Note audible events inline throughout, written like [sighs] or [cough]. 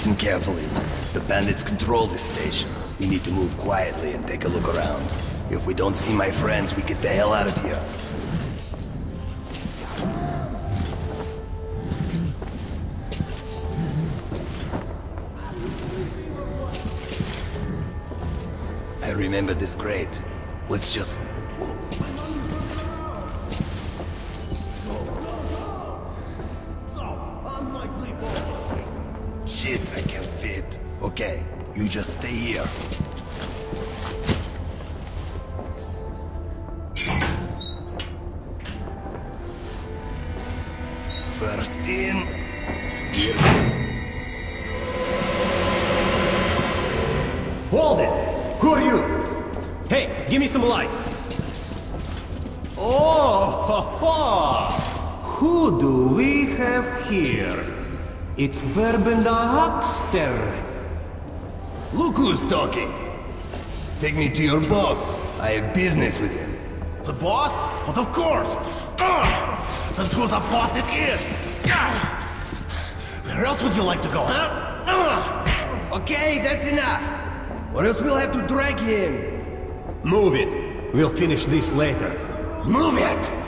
Listen carefully. The bandits control this station. We need to move quietly and take a look around. If we don't see my friends, we get the hell out of here. I remember this crate. Let's just... just stay here. First in... Here. Hold it! Who are you? Hey, give me some light. Oh, ha, ha. Who do we have here? It's Bourbon the Huckster. Talking. Take me to your boss. I have business with him. The boss? But of course! Ugh. Then to the boss it is! Where else would you like to go, huh? Okay, that's enough. Or else we'll have to drag him. Move it. We'll finish this later. Move it!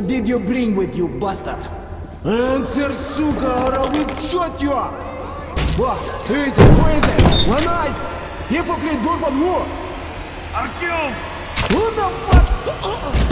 Did you bring with you, bastard? Answer, suka, or I will shot you! Up. What? Who is it? Who is it? One night! Hypocrite Bourbon who? Artyom! Who the fuck?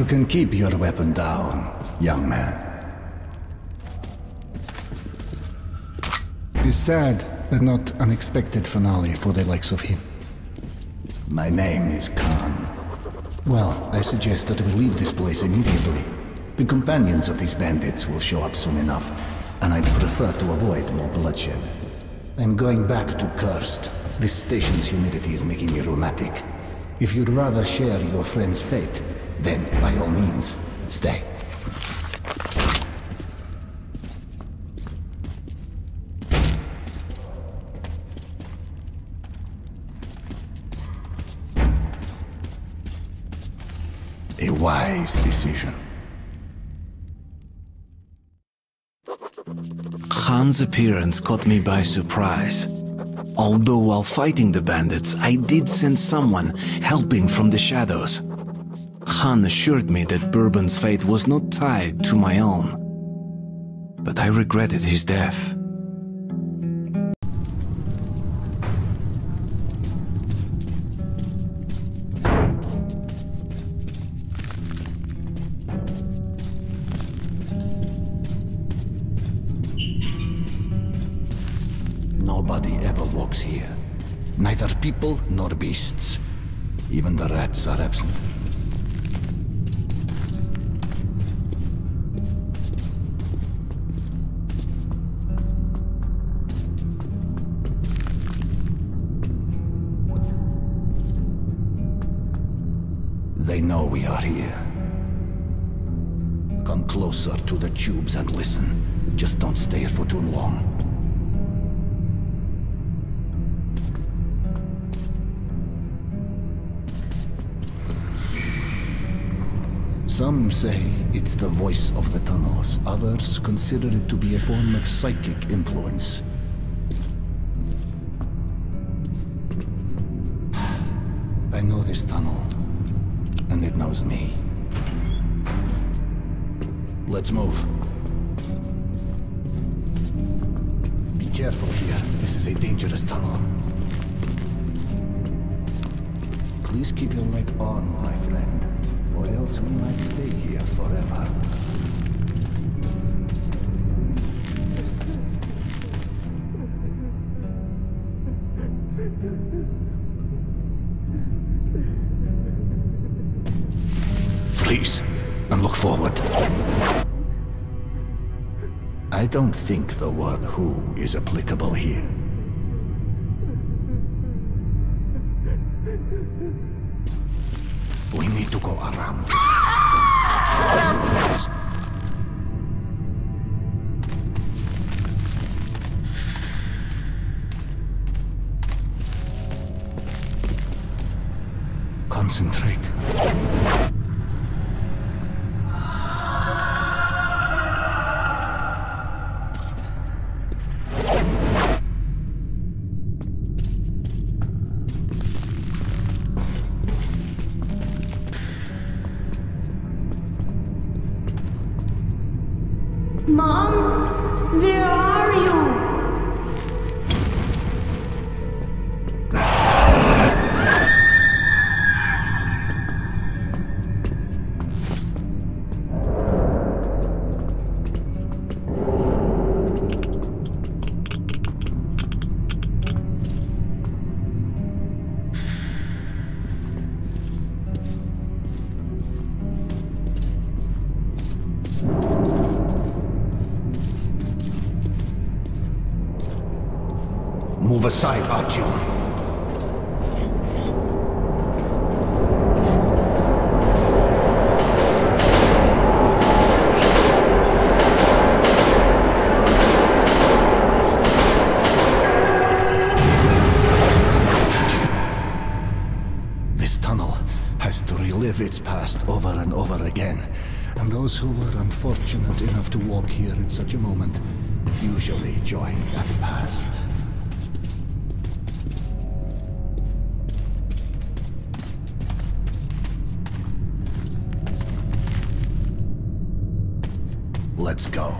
You can keep your weapon down, young man. Be sad, but not unexpected finale for the likes of him. My name is Khan. Well, I suggest that we leave this place immediately. The companions of these bandits will show up soon enough, and I'd prefer to avoid more bloodshed. I'm going back to Cursed. This station's humidity is making me rheumatic. If you'd rather share your friend's fate, then by all means, stay. A wise decision. Khan's appearance caught me by surprise. Although while fighting the bandits, I did sense someone helping from the shadows. Khan assured me that Bourbon's fate was not tied to my own. But I regretted his death. Nobody ever walks here. Neither people nor beasts. Even the rats are absent. We are here. Come closer to the tubes and listen. Just don't stay for too long. Some say it's the voice of the tunnels. Others consider it to be a form of psychic influence. [sighs] I know this tunnel, knows me. Let's move. Be careful here. This is a dangerous tunnel. Please keep your light on, my friend, or else we might stay here forever. Freeze and look forward. I don't think the word who is applicable here. We need to go around. Who were unfortunate enough to walk here at such a moment usually join that past. Let's go.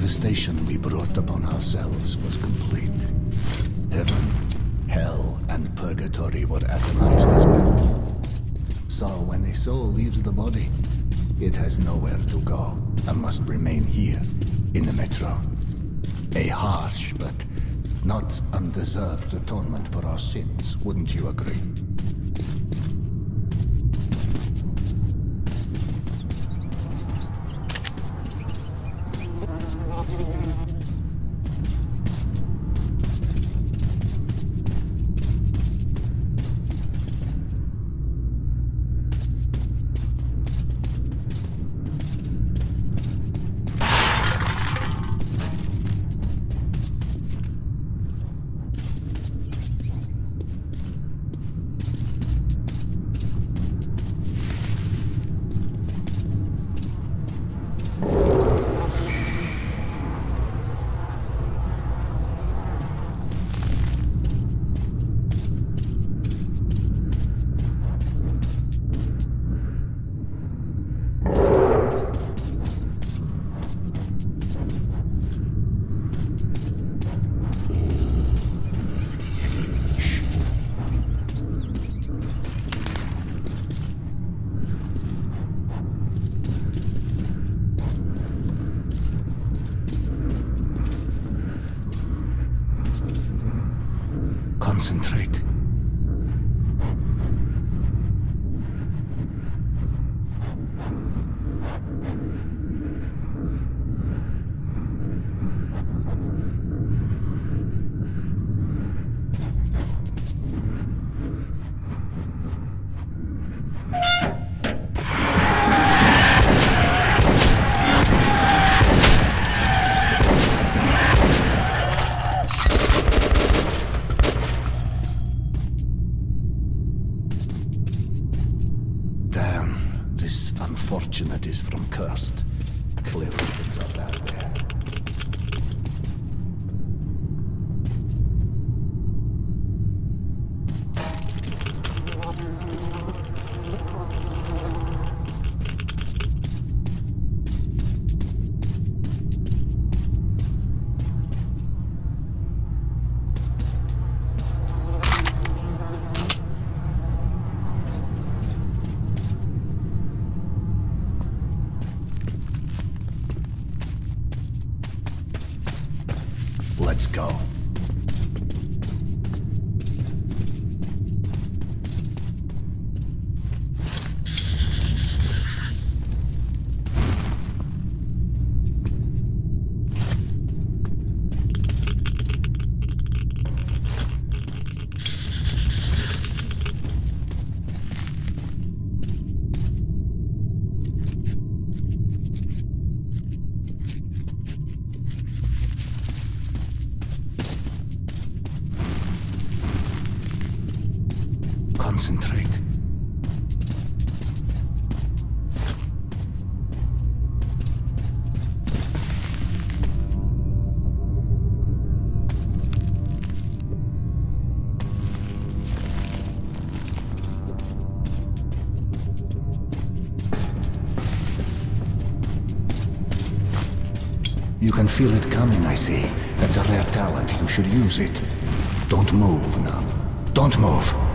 Devastation we brought upon ourselves was complete. Heaven, hell, and purgatory were atomized as well. So when a soul leaves the body, it has nowhere to go and must remain here in the metro. A harsh but not undeserved atonement for our sins, wouldn't you agree? Let's go. feel it coming, I see. That's a rare talent. You should use it. Don't move now. Don't move.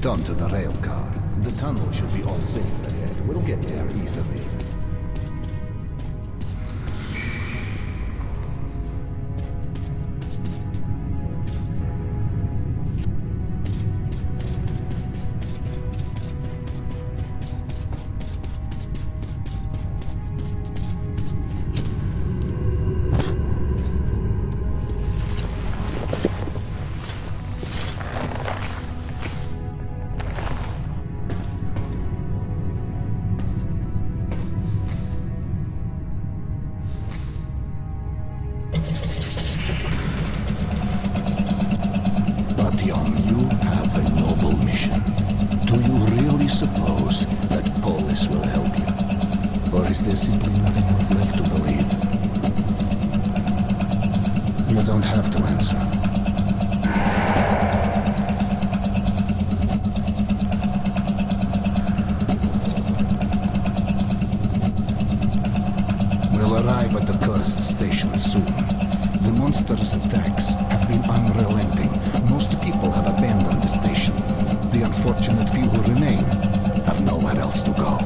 Get onto the rail car. The tunnel should be all safe ahead. We'll get there easily. The unfortunate few who remain have nowhere else to go.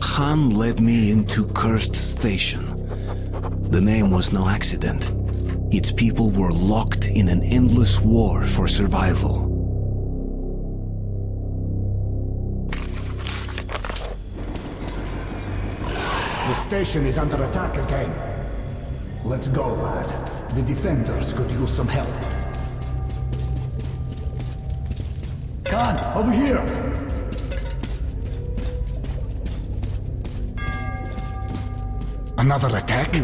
Khan led me into Cursed Station. The name was no accident. Its people were locked in an endless war for survival. The station is under attack again. Let's go, lad. The defenders could use some help. Khan, over here! Another attack?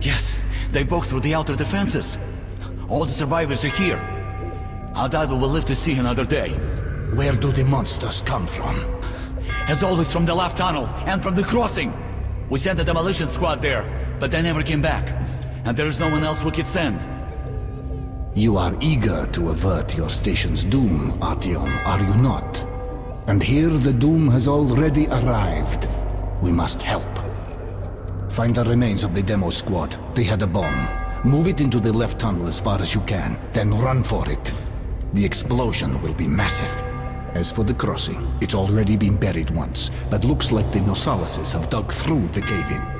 Yes, they broke through the outer defenses. All the survivors are here. I doubt will live to see another day. Where do the monsters come from? As always from the left tunnel and from the crossing. We sent a demolition squad there, but they never came back. And there is no one else we could send. You are eager to avert your station's doom, Artyom, are you not? And here the doom has already arrived. We must help. Find the remains of the demo squad. They had a bomb. Move it into the left tunnel as far as you can, then run for it. The explosion will be massive. As for the crossing, it's already been buried once, but looks like the Nosalises have dug through the cave-in.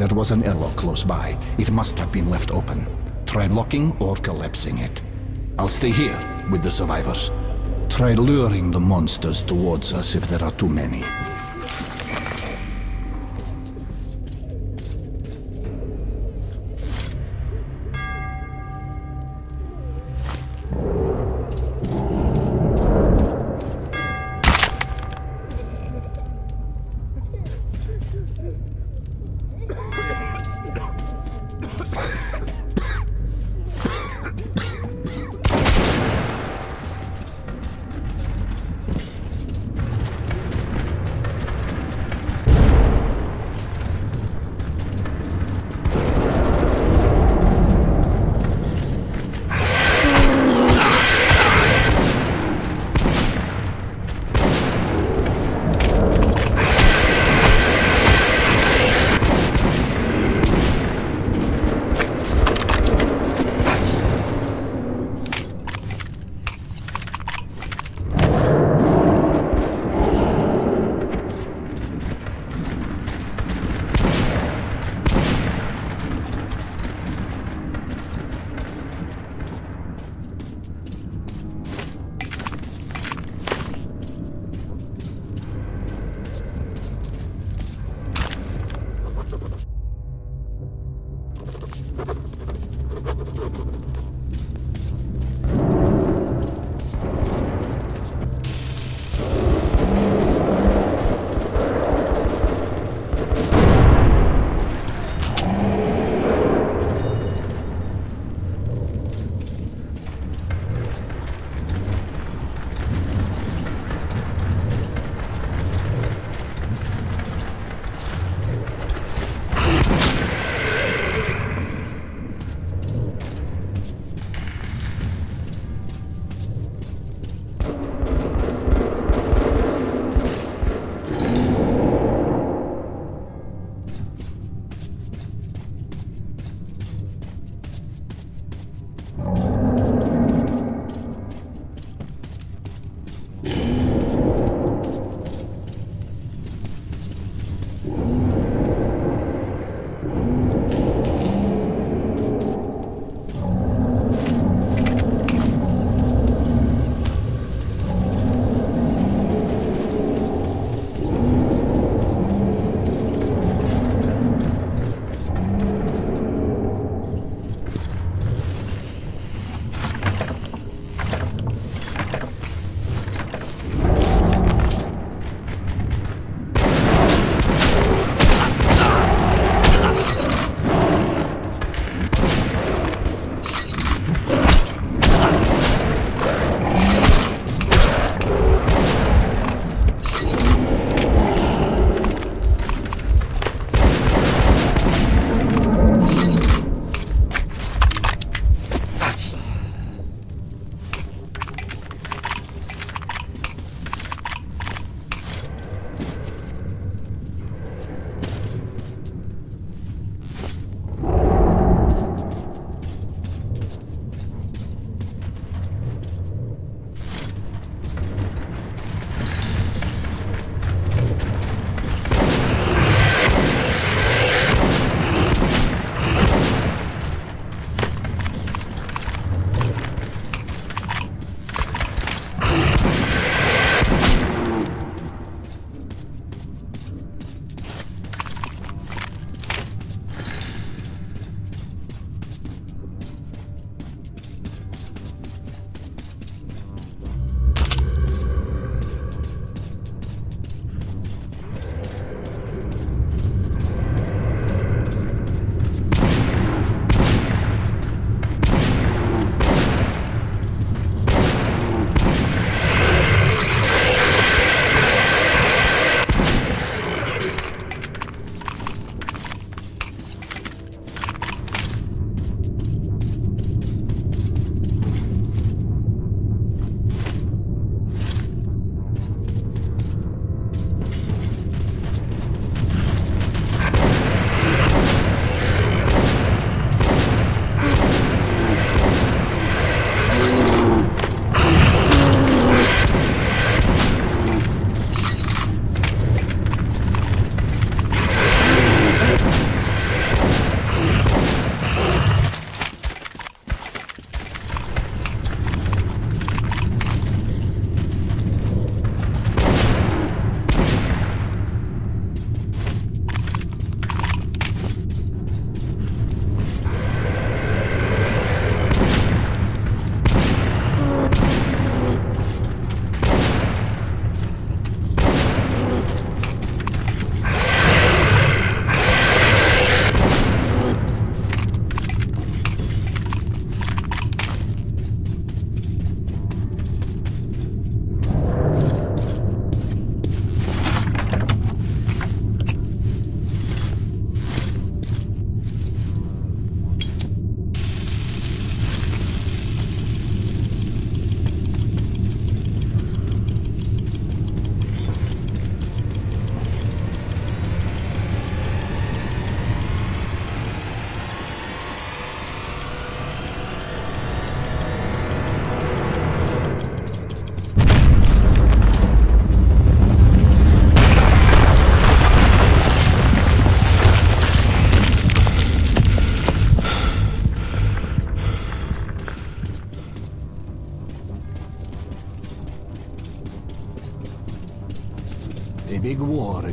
There was an airlock close by. It must have been left open. Try locking or collapsing it. I'll stay here with the survivors. Try luring the monsters towards us if there are too many.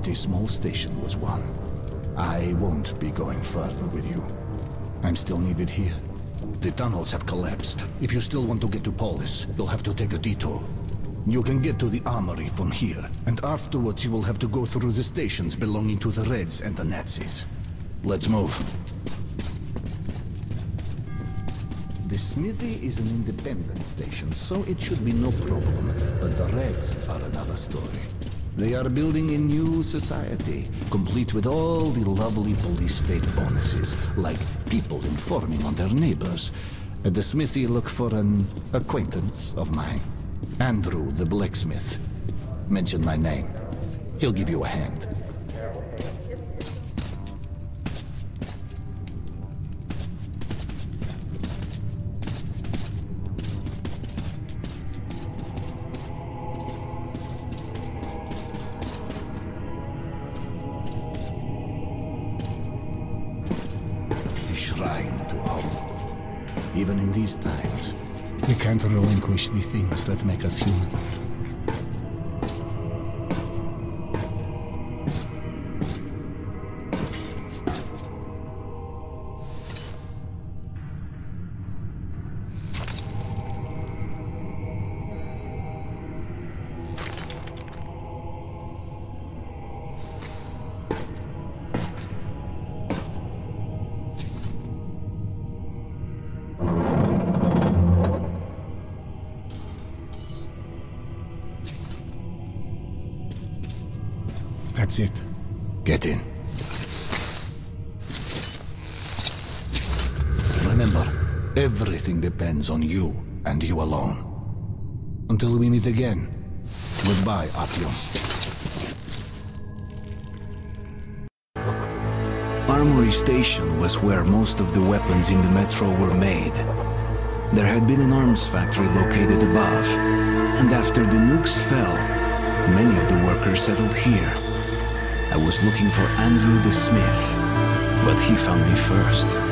A small station was won. I won't be going further with you. I'm still needed here. The tunnels have collapsed. If you still want to get to Polis, you'll have to take a detour. You can get to the armory from here, and afterwards you will have to go through the stations belonging to the Reds and the Nazis. Let's move. The smithy is an independent station, so it should be no problem. But the Reds are another story. They are building a new society, complete with all the lovely police state bonuses, like people informing on their neighbors. At the smithy, look for an acquaintance of mine. Andrew, the blacksmith. Mention my name. He'll give you a hand. Things that make us human. That's it. Get in. Remember, everything depends on you and you alone. Until we meet again, goodbye, Artyom. Armory Station was where most of the weapons in the metro were made. There had been an arms factory located above, and after the nukes fell, many of the workers settled here. I was looking for Andrew the Smith, but he found me first.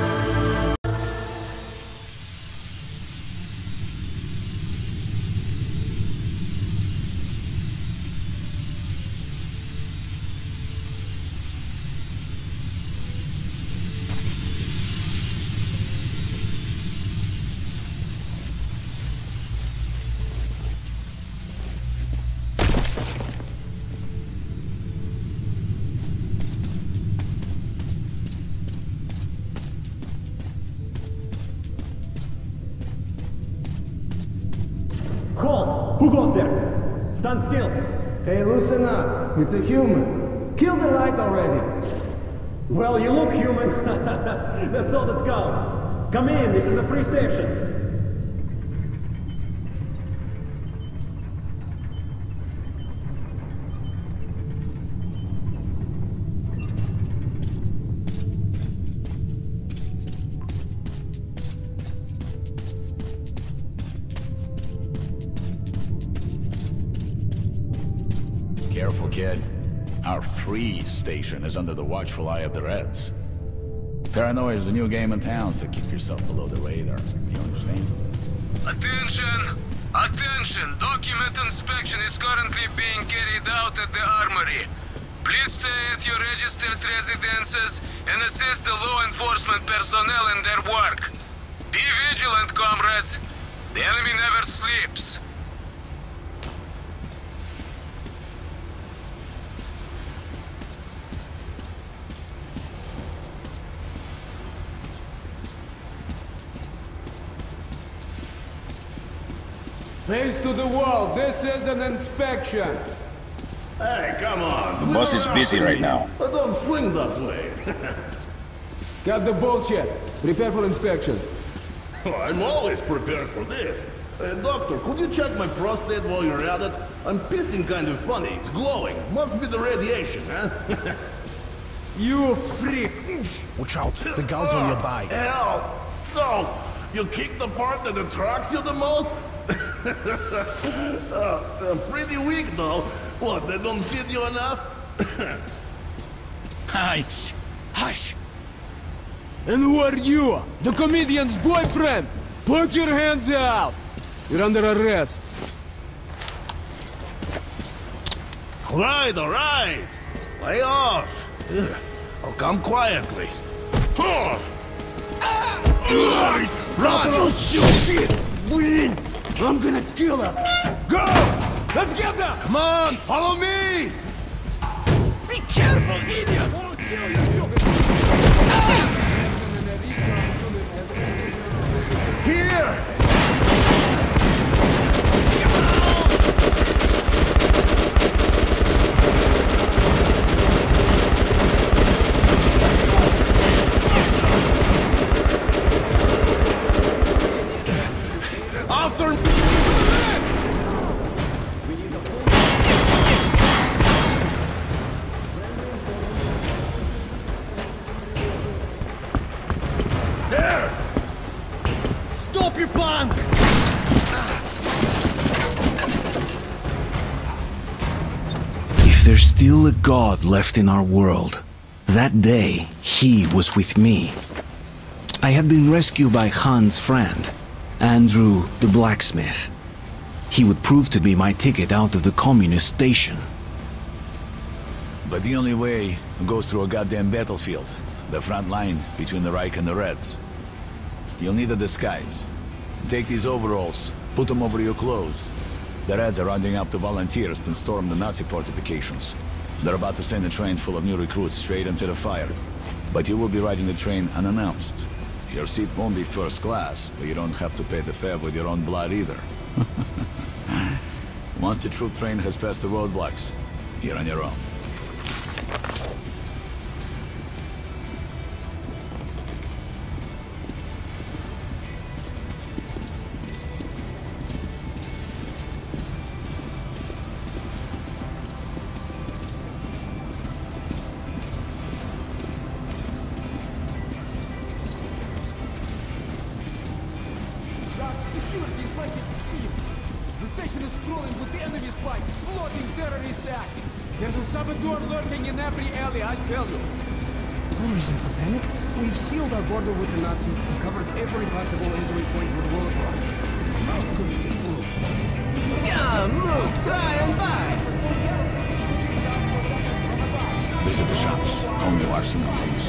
It's a human. Kill the light already. Well, you look human. [laughs] That's all that counts. Come in, this is a free station. Kid. Our free station is under the watchful eye of the Reds. Paranoia is the new game in town, so keep yourself below the radar. You understand? Attention! Attention! Document inspection is currently being carried out at the armory. Please stay at your registered residences and assist the law enforcement personnel in their work. Be vigilant, comrades. The enemy never sleeps. Face to the wall. This is an inspection. Hey, come on. The boss is busy right now. I don't swing that way. [laughs] Got the bullshit. Prepare for inspection. I'm always prepared for this. Uh, doctor, could you check my prostate while you're at it? I'm pissing kind of funny. It's glowing. Must be the radiation, huh? [laughs] you freak! Watch out. The guards on your bike. Hell! So, you kick the part that attracts you the most? Uh, pretty weak, though. What, they don't feed you enough? [laughs] Hush! Hush! And who are you? The comedian's boyfriend! Put your hands out! You're under arrest. All right, all right. Lay off. Ugh, I'll come quietly. Huh. Run! Oh, shit! I'm gonna kill her! Go! Let's get them! Come on, follow me! Be careful, idiot! Here! Left in our world, that day he was with me. I had been rescued by Khan's friend, Andrew the blacksmith. He would prove to be my ticket out of the communist station. But the only way goes through a goddamn battlefield. The front line between the Reich and the Reds. You'll need a disguise. Take these overalls, put them over your clothes. The Reds are rounding up the volunteers to storm the Nazi fortifications. They're about to send a train full of new recruits straight into the fire. But you will be riding the train unannounced. Your seat won't be first class, but you don't have to pay the fare with your own blood either. [laughs] Once the troop train has passed the roadblocks, you're on your own.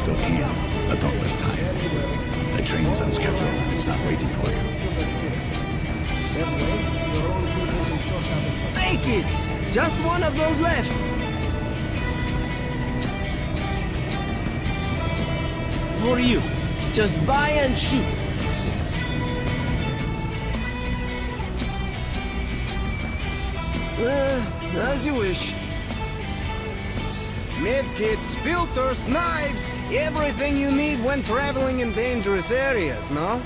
Still can. But don't waste time. The train is on schedule and it's not waiting for you. Take it! Just one of those left! For you. Just buy and shoot. Uh, as you wish. Medkits, filters, knives, everything you need when traveling in dangerous areas, no?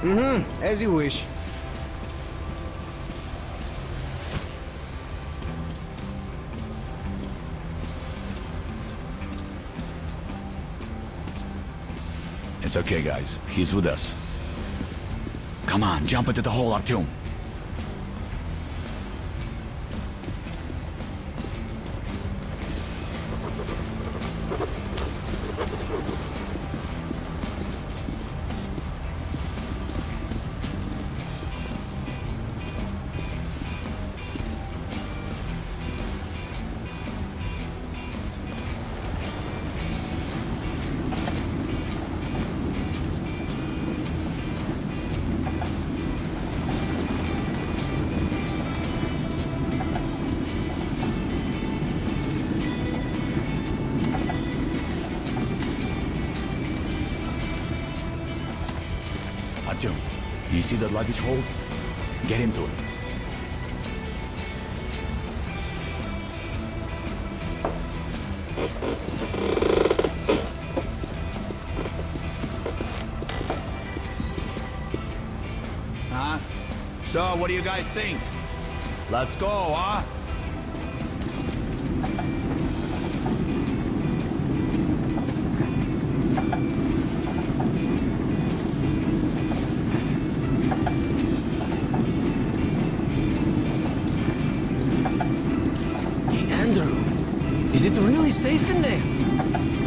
Mm-hmm, as you wish. It's okay, guys. He's with us. Come on, jump into the hole, Artyom. Luggage hold? Get into it. Huh? So, what do you guys think? Let's go, huh? Safe in there?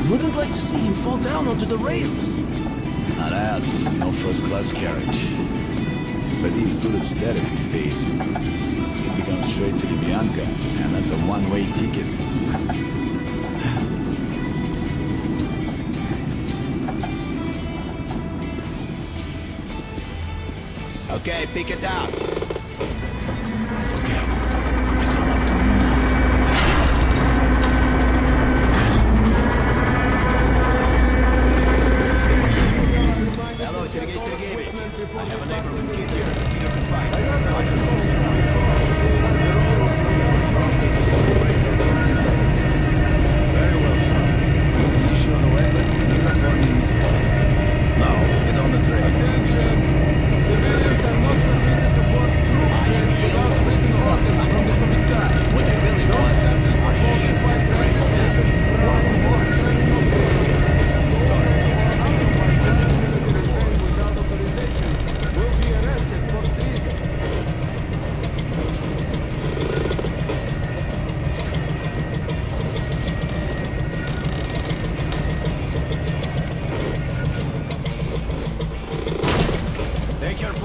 Wouldn't like to see him fall down onto the rails. Now that's no first-class carriage. But he's good as dead if he stays. He'd be going straight to the Bianca, and that's a one-way ticket. okay, pick it out.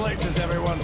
Places, everyone.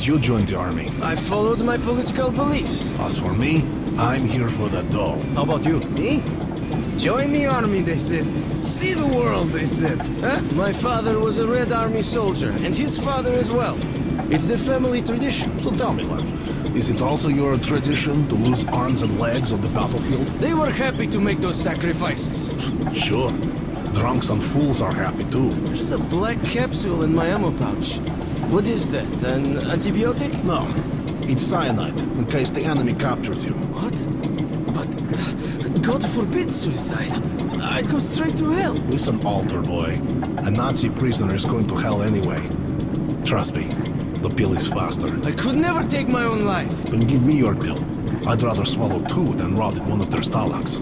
Why did you join the army? I followed my political beliefs. As for me, I'm here for the dough. How about you? Me? Join the army, they said. See the world, they said. Huh? My father was a Red Army soldier, and his father as well. It's the family tradition. So tell me, love, is it also your tradition to lose arms and legs on the battlefield? They were happy to make those sacrifices. Sure. Drunks and fools are happy too. There's a black capsule in my ammo pouch. What is that? An antibiotic? No, it's cyanide, in case the enemy captures you. What? But uh, God forbid suicide. I'd go straight to hell. Listen, altar boy. A Nazi prisoner is going to hell anyway. Trust me, the pill is faster. I could never take my own life. But give me your pill. I'd rather swallow two than rot in one of their stalags.